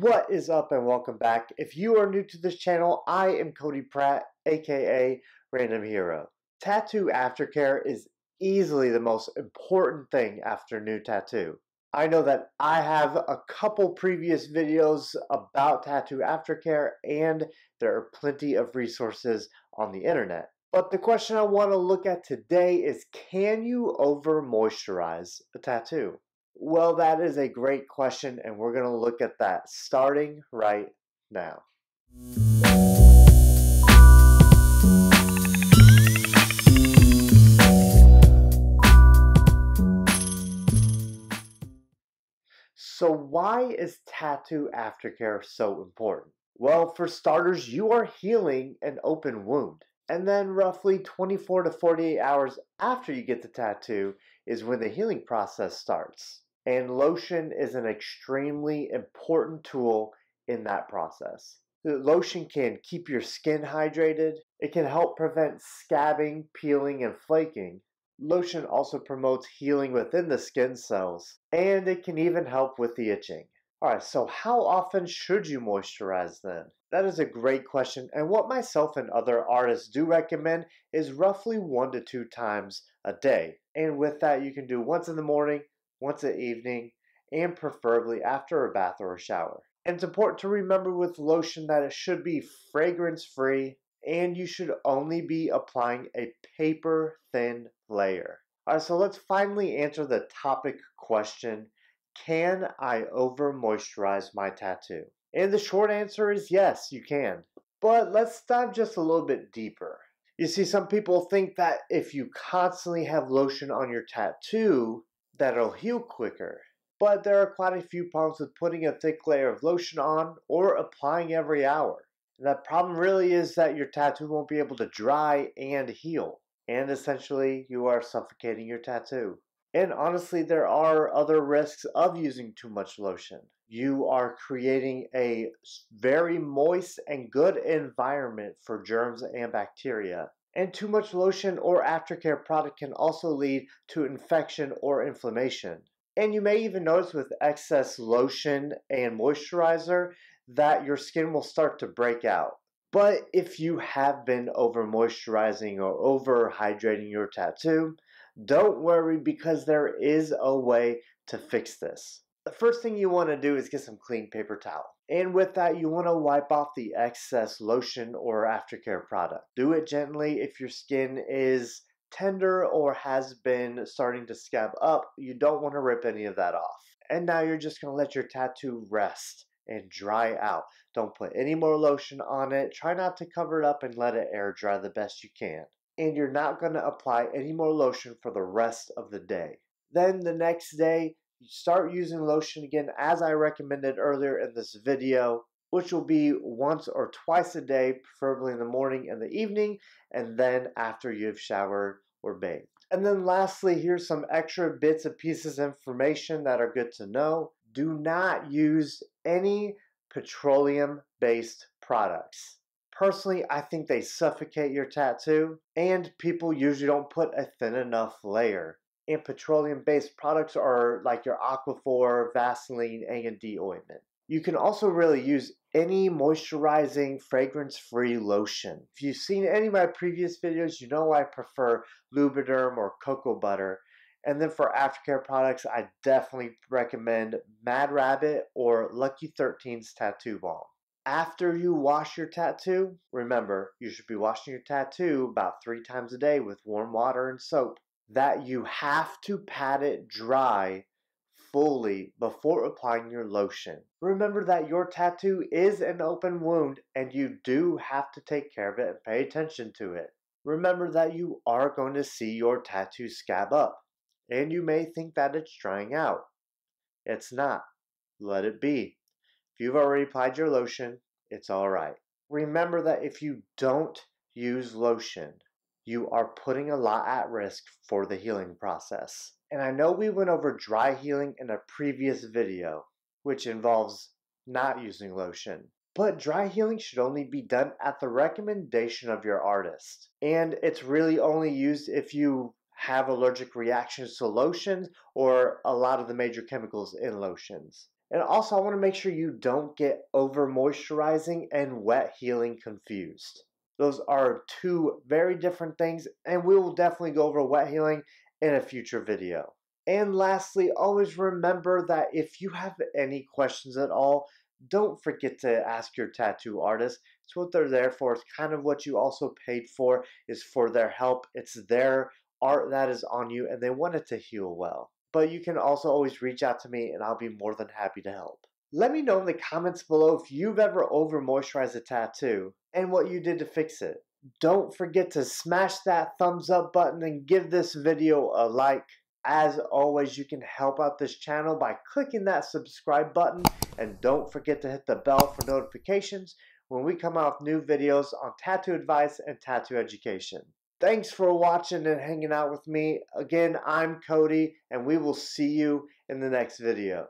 What is up and welcome back. If you are new to this channel, I am Cody Pratt, aka Random Hero. Tattoo aftercare is easily the most important thing after a new tattoo. I know that I have a couple previous videos about tattoo aftercare and there are plenty of resources on the internet. But the question I want to look at today is can you over moisturize a tattoo? Well, that is a great question, and we're going to look at that starting right now. So, why is tattoo aftercare so important? Well, for starters, you are healing an open wound. And then, roughly 24 to 48 hours after you get the tattoo, is when the healing process starts. And lotion is an extremely important tool in that process. The lotion can keep your skin hydrated, it can help prevent scabbing, peeling, and flaking. Lotion also promotes healing within the skin cells, and it can even help with the itching. Alright, so how often should you moisturize then? That is a great question, and what myself and other artists do recommend is roughly one to two times a day. And with that, you can do once in the morning, once at evening, and preferably after a bath or a shower. And it's important to remember with lotion that it should be fragrance free and you should only be applying a paper thin layer. Alright, so let's finally answer the topic question Can I over moisturize my tattoo? And the short answer is yes, you can. But let's dive just a little bit deeper. You see, some people think that if you constantly have lotion on your tattoo, that'll heal quicker. But there are quite a few problems with putting a thick layer of lotion on or applying every hour. That problem really is that your tattoo won't be able to dry and heal. And essentially, you are suffocating your tattoo. And honestly, there are other risks of using too much lotion. You are creating a very moist and good environment for germs and bacteria. And too much lotion or aftercare product can also lead to infection or inflammation. And you may even notice with excess lotion and moisturizer that your skin will start to break out. But if you have been over moisturizing or over hydrating your tattoo, don't worry because there is a way to fix this. The first thing you want to do is get some clean paper towel. And with that, you want to wipe off the excess lotion or aftercare product. Do it gently if your skin is tender or has been starting to scab up. You don't want to rip any of that off. And now you're just going to let your tattoo rest and dry out. Don't put any more lotion on it. Try not to cover it up and let it air dry the best you can. And you're not going to apply any more lotion for the rest of the day. Then the next day, start using lotion again as I recommended earlier in this video, which will be once or twice a day, preferably in the morning and the evening, and then after you've showered or bathed. And then lastly, here's some extra bits and pieces of information that are good to know. Do not use any petroleum based products. Personally, I think they suffocate your tattoo, and people usually don't put a thin enough layer and petroleum based products are like your Aquaphor, Vaseline, A&D ointment. You can also really use any moisturizing fragrance free lotion. If you've seen any of my previous videos, you know I prefer Lubriderm or cocoa butter. And then for aftercare products, I definitely recommend Mad Rabbit or Lucky 13's Tattoo Balm. After you wash your tattoo, remember you should be washing your tattoo about three times a day with warm water and soap that you have to pat it dry fully before applying your lotion. Remember that your tattoo is an open wound and you do have to take care of it and pay attention to it. Remember that you are going to see your tattoo scab up and you may think that it's drying out. It's not. Let it be. If you've already applied your lotion, it's alright. Remember that if you don't use lotion, you are putting a lot at risk for the healing process. And I know we went over dry healing in a previous video, which involves not using lotion. But dry healing should only be done at the recommendation of your artist. And it's really only used if you have allergic reactions to lotions or a lot of the major chemicals in lotions. And also, I want to make sure you don't get over moisturizing and wet healing confused. Those are two very different things, and we will definitely go over wet healing in a future video. And lastly, always remember that if you have any questions at all, don't forget to ask your tattoo artist. It's what they're there for. It's kind of what you also paid for is for their help. It's their art that is on you and they want it to heal well. But you can also always reach out to me and I'll be more than happy to help. Let me know in the comments below if you've ever over moisturized a tattoo and what you did to fix it. Don't forget to smash that thumbs up button and give this video a like. As always, you can help out this channel by clicking that subscribe button and don't forget to hit the bell for notifications when we come out with new videos on tattoo advice and tattoo education. Thanks for watching and hanging out with me. Again, I'm Cody and we will see you in the next video.